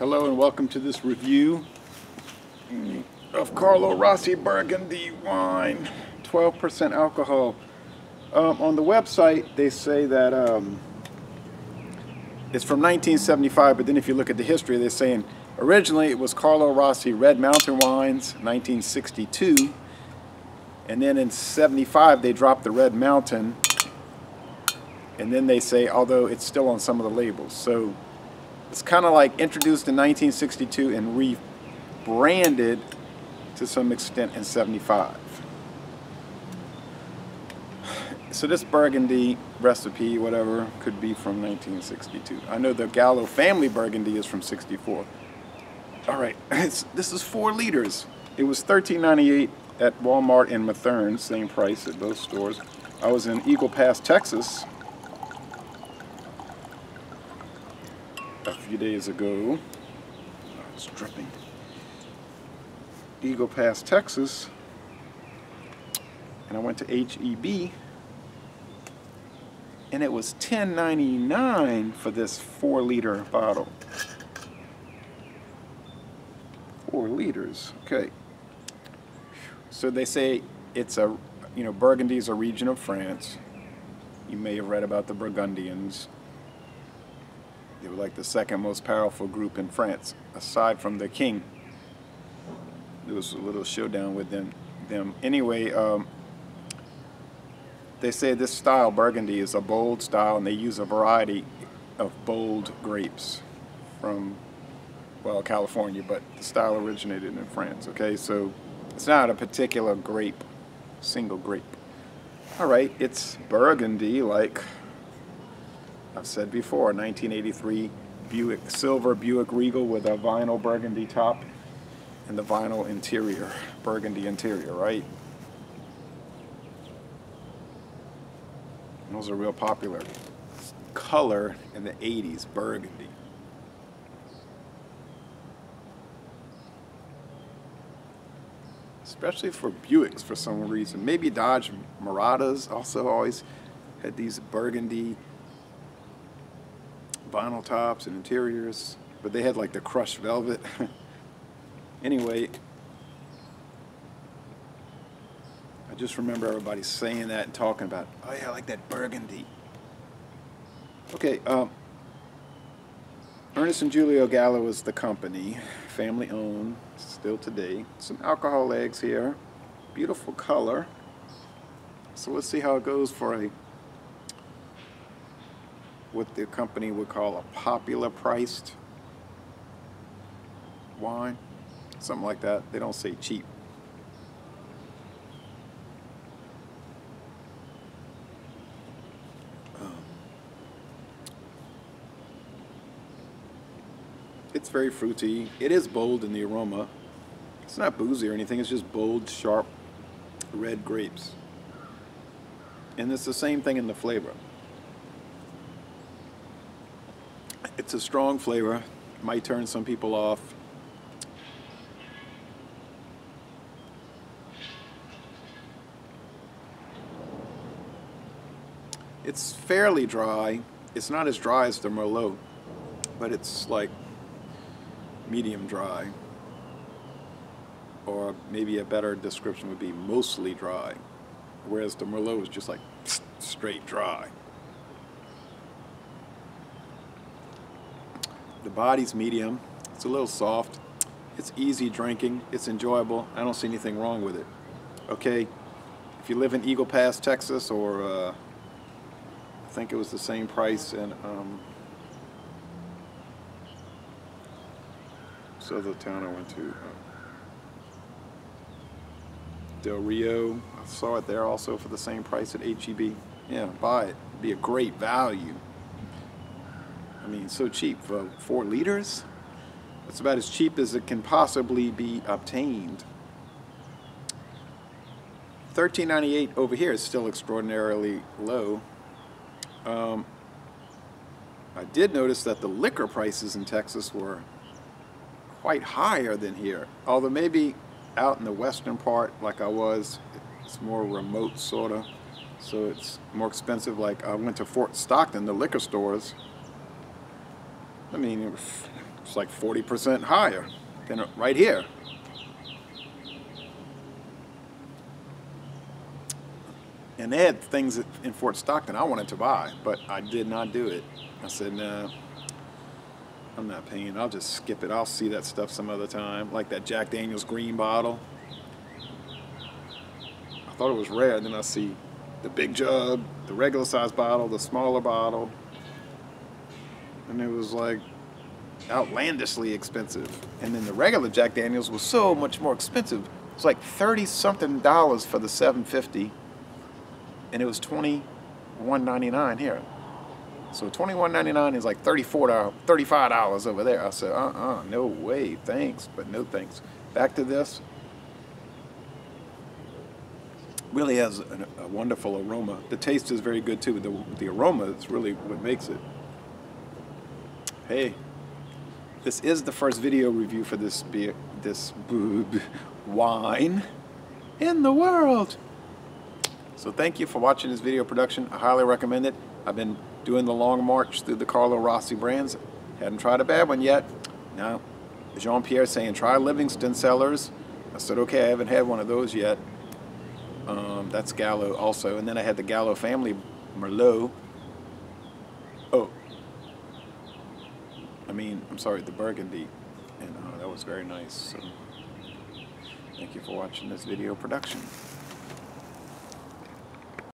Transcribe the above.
Hello and welcome to this review of Carlo Rossi Burgundy wine, 12% alcohol. Um, on the website, they say that um, it's from 1975, but then if you look at the history, they're saying originally it was Carlo Rossi Red Mountain Wines, 1962, and then in 75 they dropped the Red Mountain, and then they say, although it's still on some of the labels. So it's kind of like introduced in 1962 and rebranded to some extent in 75. So this Burgundy recipe, whatever, could be from 1962. I know the Gallo family Burgundy is from 64. All right, this is four liters. It was 13.98 at Walmart and Methuen, same price at both stores. I was in Eagle Pass, Texas a few days ago. Oh, it's dripping. Eagle Pass, Texas. And I went to HEB and it was $10.99 for this four liter bottle. Four liters, okay. So they say it's a, you know, Burgundy is a region of France. You may have read about the Burgundians. They were like the second most powerful group in France, aside from the king. There was a little showdown with them. them. Anyway, um, they say this style, Burgundy, is a bold style and they use a variety of bold grapes from, well, California, but the style originated in France, okay? So it's not a particular grape, single grape. All right, it's Burgundy, like I've said before, 1983 Buick, silver Buick Regal with a vinyl burgundy top and the vinyl interior, burgundy interior, right? Those are real popular. Color in the 80s, burgundy. Especially for Buicks for some reason. Maybe Dodge Miradas also always had these burgundy vinyl tops and interiors, but they had like the crushed velvet. anyway, I just remember everybody saying that and talking about, oh yeah, I like that burgundy. Okay, um, Ernest and Julio Gallo is the company, family owned, still today. Some alcohol eggs here, beautiful color. So let's see how it goes for a what the company would call a popular priced wine, something like that. They don't say cheap. Um, it's very fruity. It is bold in the aroma. It's not boozy or anything. It's just bold, sharp, red grapes. And it's the same thing in the flavor. It's a strong flavor. Might turn some people off. It's fairly dry. It's not as dry as the Merlot, but it's like medium dry. Or maybe a better description would be mostly dry, whereas the Merlot is just like straight dry. The body's medium. It's a little soft. It's easy drinking. It's enjoyable. I don't see anything wrong with it. Okay, if you live in Eagle Pass, Texas, or uh, I think it was the same price in um, this other town I went to. Uh, Del Rio. I saw it there also for the same price at HEB. Yeah, buy it. It'd be a great value. I mean, so cheap for four liters. It's about as cheap as it can possibly be obtained. $13.98 over here is still extraordinarily low. Um, I did notice that the liquor prices in Texas were quite higher than here. Although maybe out in the western part, like I was, it's more remote sort of. So it's more expensive. Like I went to Fort Stockton, the liquor stores. I mean, It's like 40% higher than right here. And they had things in Fort Stockton I wanted to buy, but I did not do it. I said, no, I'm not paying. I'll just skip it. I'll see that stuff some other time, like that Jack Daniels green bottle. I thought it was rare, then I see the big jug, the regular size bottle, the smaller bottle, and it was like outlandishly expensive. And then the regular Jack Daniels was so much more expensive. It was like 30 something dollars for the 750 and it was $21.99 here. So $21.99 is like $34, $35 over there. I said, uh-uh, no way, thanks, but no thanks. Back to this. Really has a, wonderful aroma. The taste is very good too. The, the aroma is really what makes it. Hey, this is the first video review for this beer, this boob wine in the world. So thank you for watching this video production. I highly recommend it. I've been doing the long march through the Carlo Rossi brands. Hadn't tried a bad one yet. Now, Jean-Pierre saying try Livingston Cellars. I said, okay, I haven't had one of those yet. Um, that's Gallo also. And then I had the Gallo family Merlot. Oh. I mean, I'm sorry, the Burgundy. And uh, that was very nice. So, thank you for watching this video production.